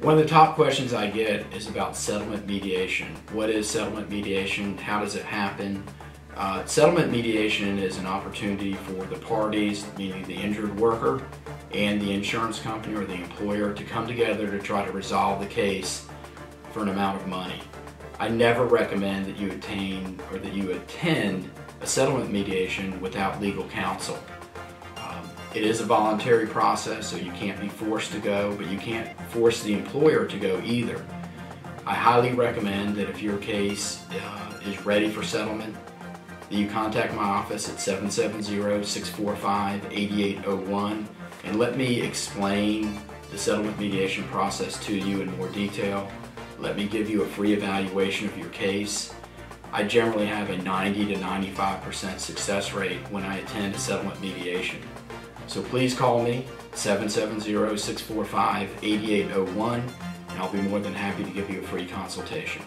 One of the top questions I get is about settlement mediation. What is settlement mediation? How does it happen? Uh, settlement mediation is an opportunity for the parties, meaning the injured worker and the insurance company or the employer, to come together to try to resolve the case for an amount of money. I never recommend that you attain or that you attend a settlement mediation without legal counsel. It is a voluntary process, so you can't be forced to go, but you can't force the employer to go either. I highly recommend that if your case uh, is ready for settlement, that you contact my office at 770-645-8801 and let me explain the settlement mediation process to you in more detail. Let me give you a free evaluation of your case. I generally have a 90 to 95% success rate when I attend a settlement mediation. So please call me 770-645-8801 and I'll be more than happy to give you a free consultation.